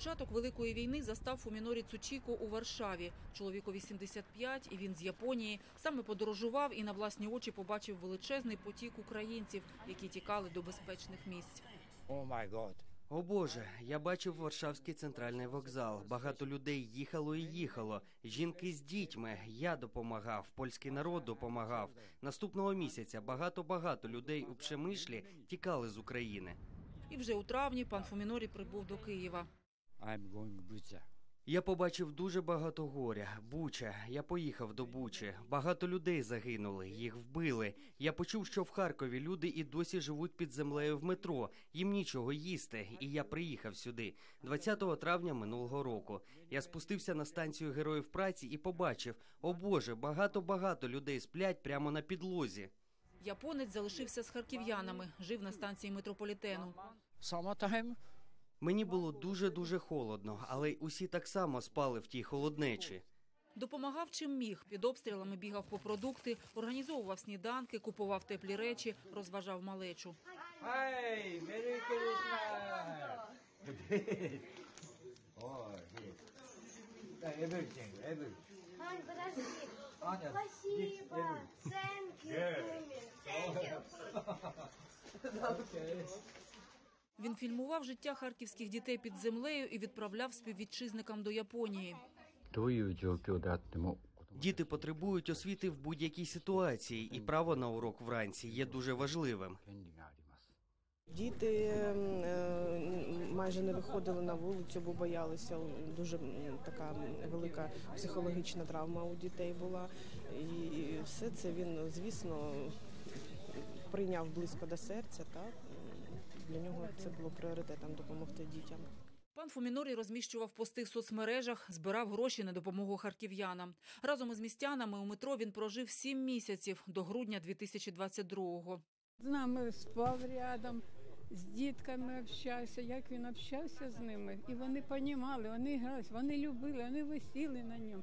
Початок великої війни застав Фумінорі Цучіко у Варшаві. Чоловіку 85, і він з Японії. Саме подорожував і на власні очі побачив величезний потік українців, які тікали до безпечних місць. Oh my God. О Боже, я бачив Варшавський центральний вокзал. Багато людей їхало і їхало. Жінки з дітьми. Я допомагав. Польський народ допомагав. Наступного місяця багато-багато людей у Пшемишлі тікали з України. І вже у травні пан Фумінорі прибув до Києва. I'm going Bucha. Я побачив дуже багато горя. Буча. Я поїхав до Бучі. Багато людей загинули, їх вбили. Я почув, що в Харкові люди і досі живуть під землею в метро. Їм нічого їсти. І я приїхав сюди 20 травня минулого року. Я спустився на станцію героїв праці і побачив: о Боже, багато-багато людей сплять прямо на підлозі. Японець залишився з харків'янами, жив на станції метрополітену. Мені було дуже дуже холодно, але й усі так само спали в тій холоднечі. Допомагав чим міг. Під обстрілами бігав по продукти, організовував сніданки, купував теплі речі, розважав малечу. Він фільмував життя харківських дітей під землею і відправляв співвітчизникам до Японії. Діти потребують освіти в будь-якій ситуації, і право на урок вранці є дуже важливим. Діти ем, е, майже не виходили на вулицю, бо боялися. Дуже така велика психологічна травма у дітей була. І все це він, звісно, прийняв близько до серця. Так? Для нього це було пріоритетом допомогти дітям. Пан Фумінорі розміщував пости в соцмережах, збирав гроші на допомогу харків'янам. Разом із містянами у метро він прожив сім місяців до грудня 2022-го. З нами спав рядом, з дітками общався, як він общався з ними. І вони понімали, вони гралися, вони любили, вони висіли на ньому.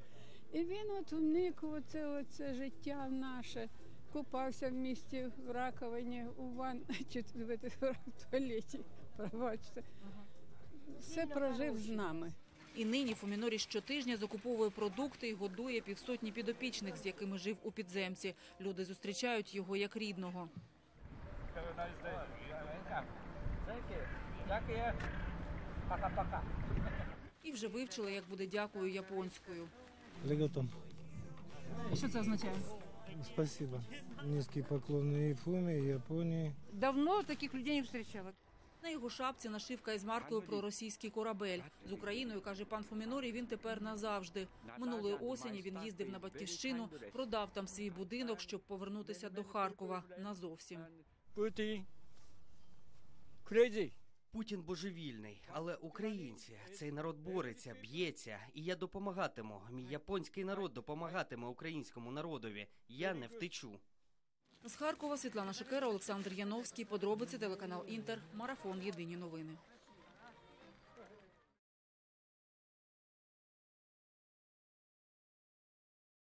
І він от вник у це, оце життя наше. Купався в місті в раковині, у ван чи в, туалеті, пробачте. Все прожив з нами. І нині Фумінорі щотижня закуповує продукти і годує півсотні підопічних, з якими жив у підземці. Люди зустрічають його як рідного. Пока-пока. І вже вивчили, як буде дякую японською. Леготом. Що це означає? Спасибо. Низкий поклон и Фуме, и Японии. Давно таких людей не зустрічала. На його шапці нашивка із маркою про російський корабель. З Україною, каже пан Фумінорі, він тепер назавжди. Минулої осені він їздив на батьківщину, продав там свій будинок, щоб повернутися до Харкова назовсім. Putin. Путін божевільний, але українці цей народ бореться, б'ється, і я допомагатиму. Мій японський народ допомагатиме українському народові. Я не втечу. З Харкова Світлана Шикера, Олександр Яновський. Подробиці телеканал Інтер. Марафон. Єдині новини.